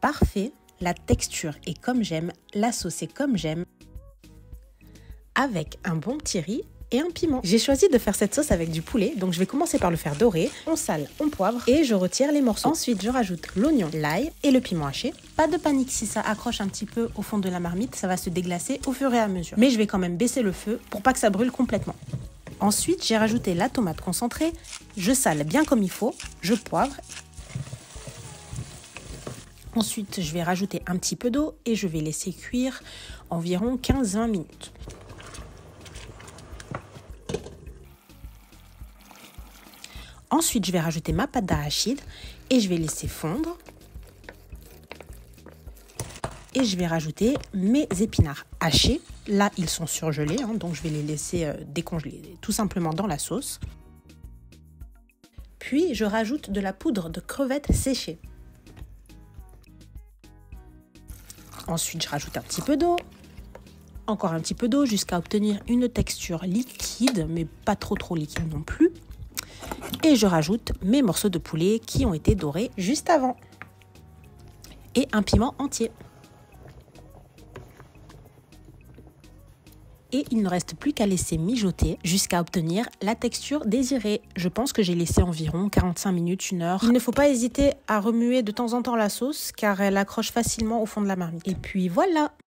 Parfait, la texture est comme j'aime, la sauce est comme j'aime, avec un bon petit riz et un piment. J'ai choisi de faire cette sauce avec du poulet, donc je vais commencer par le faire dorer. On sale, on poivre et je retire les morceaux. Ensuite, je rajoute l'oignon, l'ail et le piment haché. Pas de panique si ça accroche un petit peu au fond de la marmite, ça va se déglacer au fur et à mesure. Mais je vais quand même baisser le feu pour pas que ça brûle complètement. Ensuite, j'ai rajouté la tomate concentrée, je sale bien comme il faut, je poivre. Ensuite, je vais rajouter un petit peu d'eau et je vais laisser cuire environ 15-20 minutes. Ensuite, je vais rajouter ma pâte d'arachide et je vais laisser fondre. Et je vais rajouter mes épinards hachés. Là, ils sont surgelés, hein, donc je vais les laisser euh, décongeler tout simplement dans la sauce. Puis, je rajoute de la poudre de crevettes séchées. Ensuite, je rajoute un petit peu d'eau. Encore un petit peu d'eau jusqu'à obtenir une texture liquide, mais pas trop trop liquide non plus et je rajoute mes morceaux de poulet qui ont été dorés juste avant et un piment entier. Et il ne reste plus qu'à laisser mijoter jusqu'à obtenir la texture désirée. Je pense que j'ai laissé environ 45 minutes, une heure. Il ne faut pas hésiter à remuer de temps en temps la sauce car elle accroche facilement au fond de la marmite. Et puis voilà